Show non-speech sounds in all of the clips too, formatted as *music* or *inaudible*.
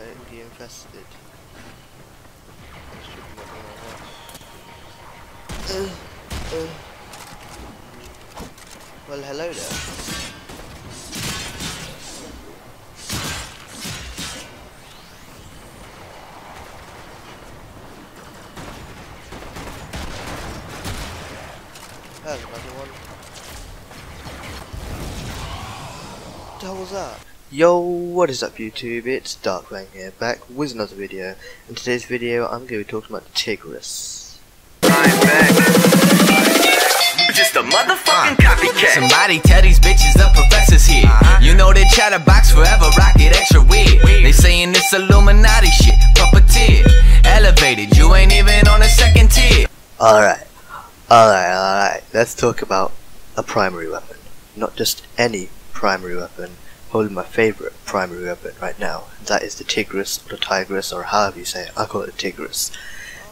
Already that. Uh, uh. Well, hello there. There's another one. What the hell was that? Yo, what is up YouTube? It's DarkFang here, back with another video. In today's video, I'm going to be talking about the Tigris. I'm back. Just a motherfucking copycat. Somebody tell these bitches the professor's here. Uh-huh. You know they try to box forever, rocket extra weird. They saying this Illuminati shit, puppeteer. Elevated, you ain't even on a second tier. Alright, alright, alright. Let's talk about a primary weapon. Not just any primary weapon, probably my favorite primary weapon right now. and That is the Tigris, or the Tigris, or however you say it. I call it the Tigris.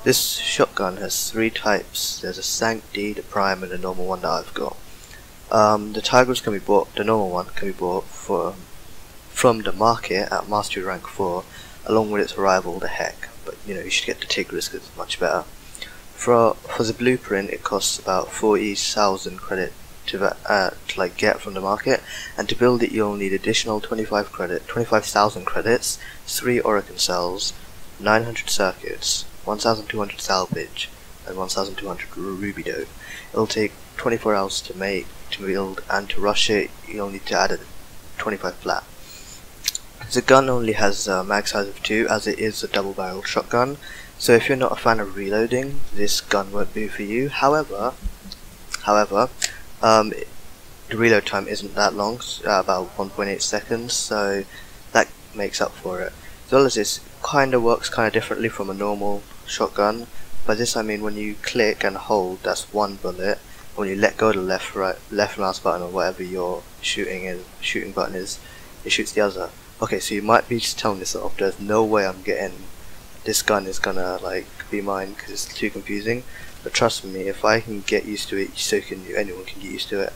This shotgun has three types. There's a Sancti, the Prime, and the normal one that I've got. Um, the Tigris can be bought, the normal one can be bought for from the market at Mastery Rank 4, along with its rival, the Hek. But you know, you should get the Tigris because it's much better. For for the blueprint, it costs about forty thousand credit to uh, to like get from the market, and to build it, you'll need additional twenty-five credit, twenty-five thousand credits, three Orokin cells, nine hundred circuits, one thousand two hundred salvage, and one thousand two hundred Rubedo. It'll take twenty-four hours to make, to build, and to rush it, you'll need to add a twenty-five flat. The gun only has a mag size of 2 as it is a double barreled shotgun, so if you're not a fan of reloading, this gun won't be for you. However, however, um, the reload time isn't that long, uh, about 1.8 seconds, so that makes up for it. As well as this, kind of works kind of differently from a normal shotgun. By this I mean when you click and hold, that's one bullet. When you let go of the left, right, left mouse button or whatever your shooting is, shooting button is, it shoots the other. Okay, so you might be just telling yourself, there's no way I'm getting this gun is gonna like be mine because it's too confusing. But trust me, if I can get used to it, so can you. Anyone can get used to it.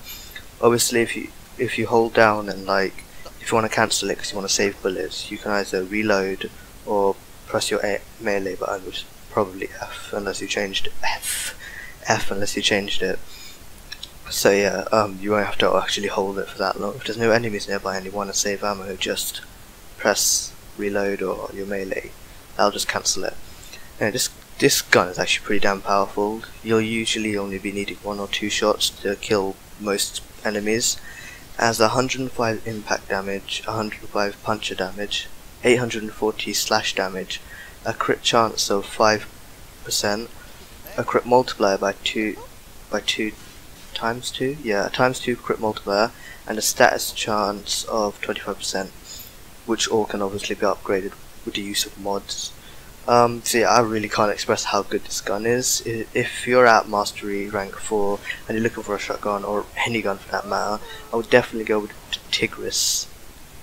Obviously, if you if you hold down and like if you want to cancel it because you want to save bullets, you can either reload or press your A melee button, which is probably F unless you changed F F unless you changed it. So yeah, um, you won't have to actually hold it for that long. If there's no enemies nearby and you want to save ammo, just press reload or your melee. That'll just cancel it. Yeah, this this gun is actually pretty damn powerful. You'll usually only be needing one or two shots to kill most enemies. Has 105 impact damage, 105 puncture damage, 840 slash damage, a crit chance of 5%, a crit multiplier by two by two times two, yeah, times two crit multiplier, and a status chance of 25%, which all can obviously be upgraded with the use of mods. Um, so yeah, I really can't express how good this gun is. If you're at Mastery Rank 4 and you're looking for a shotgun, or any gun for that matter, I would definitely go with Tigris.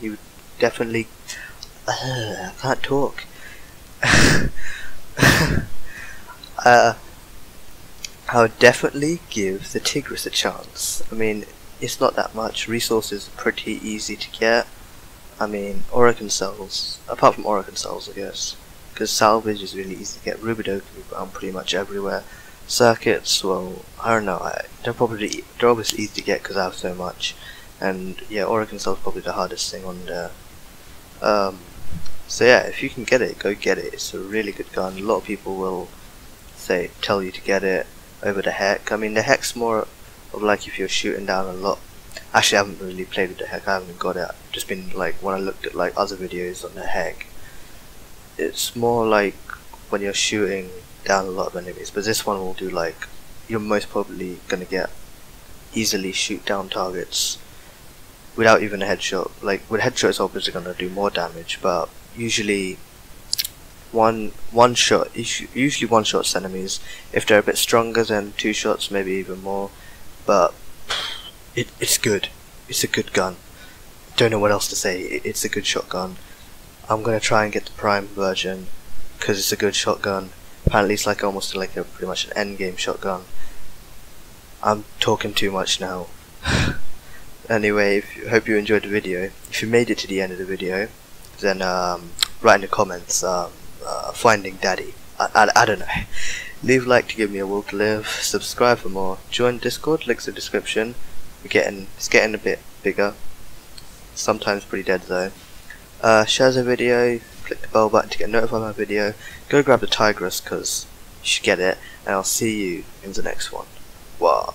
You would definitely... I can't talk. *laughs* uh, I would definitely give the Tigris a chance. I mean, it's not that much. Resources are pretty easy to get. I mean, Orokin cells, apart from Orokin cells, I guess, because salvage is really easy to get. Rubedo can found pretty much everywhere. Circuits, well, I don't know. I, they're probably they're obviously easy to get because I have so much, and yeah, Orokin cells probably the hardest thing on there. Um, so yeah, if you can get it, go get it. It's a really good gun. A lot of people will say tell you to get it over the Hek. I mean, the Hek's more of like if you're shooting down a lot. Actually, I haven't really played with the Hek. I haven't got it. I've just been like when I looked at like other videos on the Hek. It's more like when you're shooting down a lot of enemies, but this one will do like you're most probably gonna get easily shoot down targets without even a headshot. Like with headshots, obviously gonna do more damage, but usually one one shot usually one shots enemies. If they're a bit stronger, then two shots, maybe even more. But it it's good. It's a good gun. Don't know what else to say. It, it's a good shotgun. I'm gonna try and get the prime version because it's a good shotgun. Apparently, it's like almost like a pretty much an end game shotgun. I'm talking too much now. *laughs* anyway, if you, hope you enjoyed the video. If you made it to the end of the video, then um, write in the comments um, uh, finding daddy. I, I, I don't know. *laughs* Leave like to give me a will to live. Subscribe for more. Join Discord. Links in the description. We're getting it's getting a bit bigger. Sometimes pretty dead though. Uh, share the video. Click the bell button to get notified of my video. Go grab the Tigris because you should get it. And I'll see you in the next one. Wow.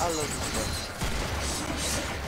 I love this game.